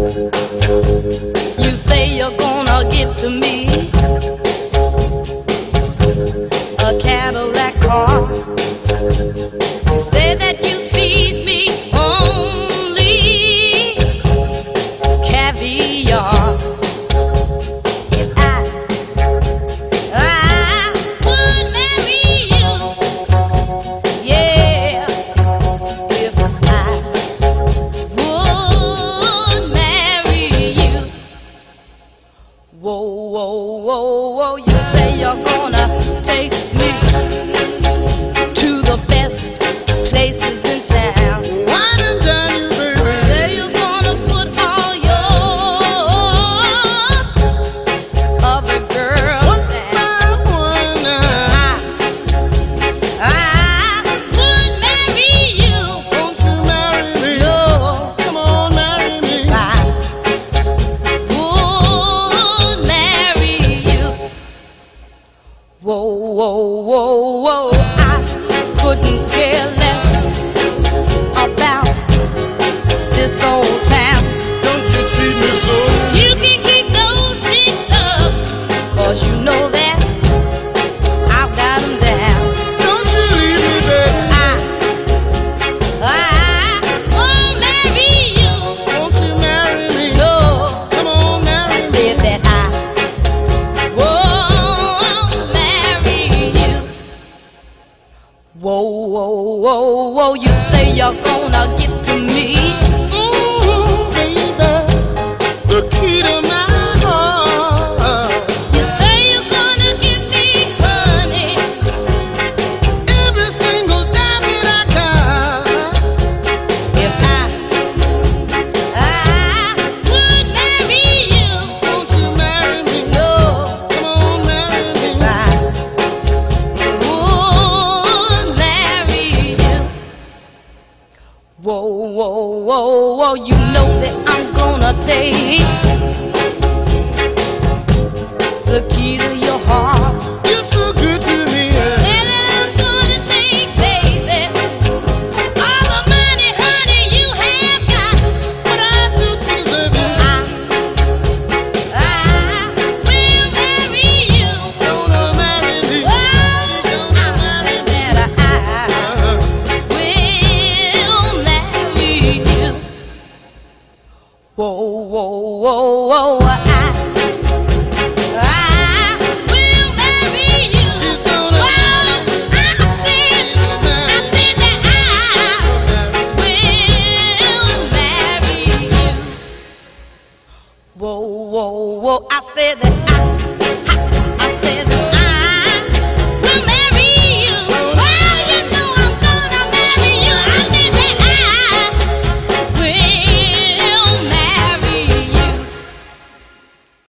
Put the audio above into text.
You say you're gonna give to me whoa, whoa, whoa. You say you're gonna take you say you're gonna Whoa, whoa, whoa, whoa, you know that I'm gonna take the key to your whoa, whoa, whoa, whoa, I, Whoa, whoa, whoa, I said that I, I, I said that